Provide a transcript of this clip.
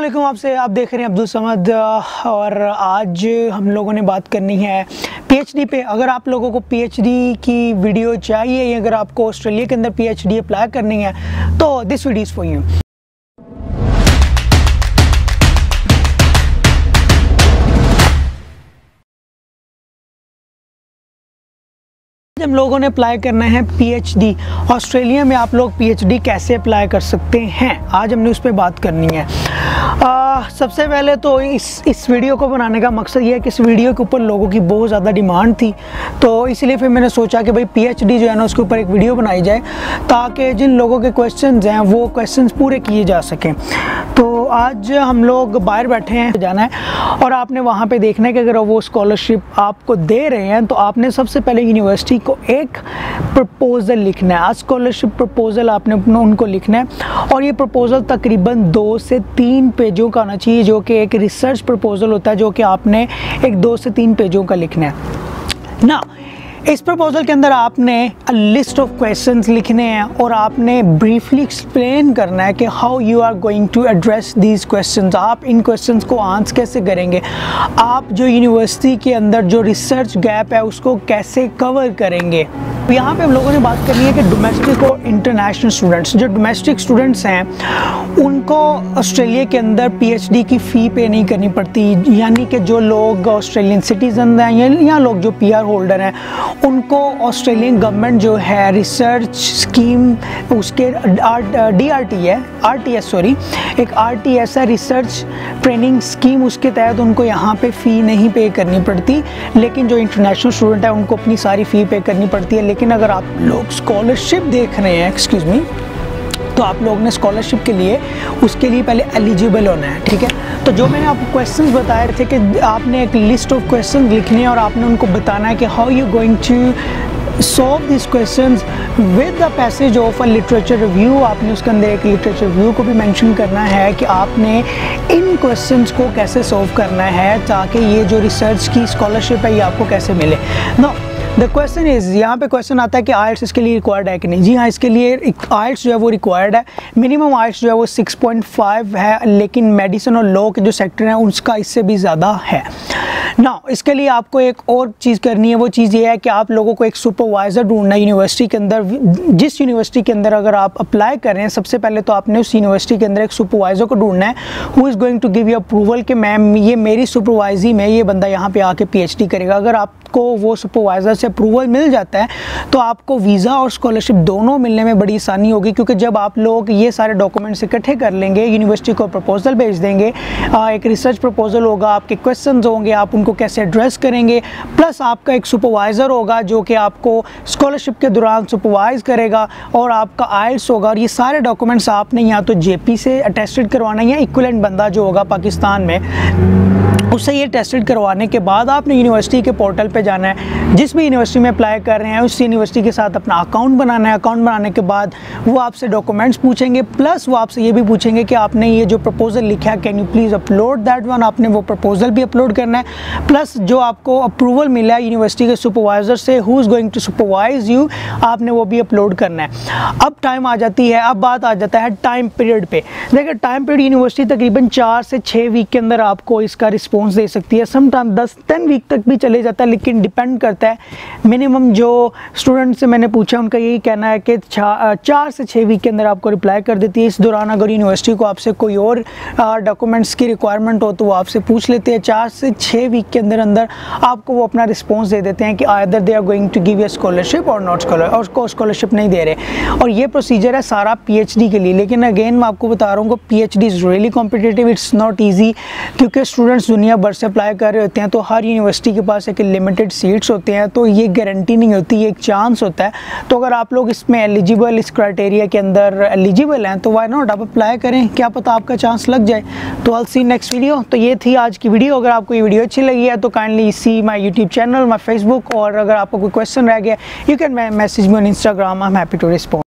असलम आपसे आप देख रहे हैं अब्दुल समद और आज हम लोगों ने बात करनी है पीएचडी पे। अगर आप लोगों को पीएचडी की वीडियो चाहिए अगर आपको ऑस्ट्रेलिया के अंदर पीएचडी अप्लाई करनी है तो this video is for you हम लोगों ने अप्लाई करना है पीएचडी ऑस्ट्रेलिया में आप लोग पीएचडी कैसे अप्लाई कर सकते हैं? आज हमने उस पर बात करनी है। आ, सबसे पहले तो इस इस वीडियो को बनाने का मकसद ये है कि इस वीडियो के ऊपर लोगों की बहुत ज़्यादा डिमांड थी। तो इसलिए फिर मैंने सोचा कि भाई पीएचडी जो है ना उसके ऊपर एक वीडियो बनाई जाए ताकि जिन लोगों के क्वेश्चन हैं वो क्वेश्चन पूरे किए जा सकें। तो आज हम लोग बाहर बैठे हैं जाना है और आपने वहाँ पर देखना है कि अगर वो स्कॉलरशिप आपको दे रहे हैं तो आपने सबसे पहले यूनिवर्सिटी को एक प्रपोज़ल लिखना है। स्कॉलरशिप प्रपोज़ल आपने उनको लिखना है। और ये प्रपोज़ल तकरीबन दो से तीन पेजों का होना चाहिए, जो कि एक रिसर्च प्रपोज़ल होता है, जो कि आपने एक दो से तीन पेजों का लिखना है। ना इस प्रपोजल के अंदर आपने लिस्ट ऑफ़ क्वेश्चंस लिखने हैं और आपने ब्रीफली एक्सप्लेन करना है कि how you are going to address these questions आप इन क्वेश्चंस को आंसर कैसे करेंगे? आप जो यूनिवर्सिटी के अंदर जो रिसर्च गैप है, उसको कैसे कवर करेंगे? यहाँ पे हम लोगों ने बात करनी है कि डोमेस्टिक और इंटरनेशनल स्टूडेंट्स जो डोमेस्टिक स्टूडेंट्स हैं, उनको ऑस्ट्रेलिया के अंदर पीएचडी की फ़ी पे नहीं करनी पड़ती। यानी कि जो लोग ऑस्ट्रेलियन सिटीज़न हैं या लोग जो पीआर होल्डर हैं उनको ऑस्ट्रेलियन गवर्नमेंट जो है रिसर्च स्कीम, उसके डी आर टी है आर टी एस सॉरी एक आर टी एस है, रिसर्च ट्रेनिंग स्कीम, उसके तहत उनको यहाँ पे फ़ी नहीं पे करनी पड़ती, लेकिन जो इंटरनेशनल स्टूडेंट है, उनको अपनी सारी फ़ी पे करनी पड़ती है, लेकिन अगर आप लोग स्कॉलरशिप देख रहे हैं एक्सक्यूज़ मी तो आप लोगों ने स्कॉलरशिप के लिए उसके लिए पहले एलिजिबल होना है, ठीक है? तो जो मैंने आपको क्वेश्चन बताए थे कि आपने एक लिस्ट ऑफ़ क्वेश्चन लिखने और आपने उनको बताना है कि how you going to solve this question with the passage of a literature review आपने उसके अंदर एक लिटरेचर रिव्यू को भी मैंशन करना है कि आपने इन क्वेश्चन को कैसे सॉल्व करना है ताकि ये जो रिसर्च की स्कॉलरशिप है, ये आपको कैसे मिले। नो द क्वेश्चन इज़ यहाँ पे क्वेश्चन आता है कि आयल्स इसके लिए रिक्वायर्ड है कि नहीं। जी हाँ इसके लिए आयल्स जो है वो रिक्वायर्ड है। मिनिमम आयल्स जो है वो 6.5 है, लेकिन मेडिसिन और लॉ के जो सेक्टर हैं, उसका इससे भी ज़्यादा है। ना इसके लिए आपको एक और चीज़ करनी है, वो चीज़ ये है कि आप लोगों को एक सुपरवाइज़र ढूंढना यूनिवर्सिटी के अंदर। जिस यूनिवर्सिटी के अंदर अगर आप अप्लाई कर रहे हैं, सबसे पहले तो आपने उस यूनिवर्सिटी के अंदर एक सुपरवाइज़र को ढूंढना है who is going to give you approval कि मैम ये मेरी सुपरवाइजी में ये बंदा यहाँ पे आके पीएचडी करेगा। अगर आपको वो सुपरवाइज़र से अप्रूवल मिल जाता है तो आपको वीज़ा और स्कॉलरशिप दोनों मिलने में बड़ी आसानी होगी, क्योंकि जब आप लोग ये सारे डॉक्यूमेंट्स इकट्ठे कर लेंगे यूनिवर्सिटी को प्रपोजल भेज देंगे एक रिसर्च प्रपोजल होगा, आपके क्वेश्चन होंगे, आप उनको कैसे एड्रेस करेंगे? प्लस आपका एक सुपरवाइज़र होगा जो कि आपको स्कॉलरशिप के दौरान सुपरवाइज़ करेगा और आपका आइल्स होगा और ये सारे डॉक्यूमेंट्स आपने या तो जेपी से अटेस्टेड करवाना या इक्वलेंट बंदा जो होगा पाकिस्तान में। उससे ये टेस्टेड करवाने के बाद आपने यूनिवर्सिटी के पोर्टल पे जाना है। जिस भी यूनिवर्सिटी में अप्लाई कर रहे हैं, उस यूनिवर्सिटी के साथ अपना अकाउंट बनाना है। अकाउंट बनाने के बाद वो आपसे डॉक्यूमेंट्स पूछेंगे प्लस वो आपसे ये भी पूछेंगे कि आपने ये जो प्रपोजल लिखा है can you please upload that one आपने वो प्रपोजल भी अपलोड करना है। प्लस जो आपको अप्रूवल मिला है यूनिवर्सिटी के सुपरवाइज़र से who is going to supervise you आपने वो भी अपलोड करना है। अब टाइम आ जाती है, अब बात आ जाता है टाइम पीरियड पर देखिए टाइम पीरियड यूनिवर्सिटी तकरीबन चार से छः वीक के अंदर आपको इसका रिस्पॉन्स रिस्पॉन्स दे सकती है। सम टाइम दस टेन वीक तक भी चले जाता है, लेकिन डिपेंड करता है। मिनिमम जो स्टूडेंट से मैंने पूछा, उनका यही कहना है कि चार से छः वीक के अंदर आपको रिप्लाई कर देती है। इस दौरान अगर यूनिवर्सिटी को आपसे कोई और डॉक्यूमेंट्स की रिक्वायरमेंट हो तो वो आपसे पूछ लेते हैं। चार से छः वीक के अंदर अंदर आपको वो अपना रिस्पॉन्स दे देते हैं कि either they are going to give a scholarship और नॉट स्कॉलर और उसको स्कॉलरशिप नहीं दे रहे। और ये प्रोसीजर है सारा पी के लिए। लेकिन अगेन मैं आपको बता रहा हूँ P H D is really competitive it's not easy क्योंकि स्टूडेंट्स दुनिया भर से अप्लाई कर रहे होते हैं तो हर यूनिवर्सिटी के पास एक लिमिटेड सीट्स होते हैं तो ये गारंटी नहीं होती एक चांस होता है। तो अगर आप लोग इसमें एलिजिबल इस क्राइटेरिया के अंदर एलिजिबल हैं तो वाई नॉट आप अप्लाई करें, क्या पता आपका चांस लग जाए। तो अल सी नेक्स्ट वीडियो तो ये थी आज की वीडियो अगर आपको ये वीडियो अच्छी लगी है तो kindly see my YouTube channel my Facebook और अगर आपको कोई क्वेश्चन रह गया you can message me on Instagram I am happy to respond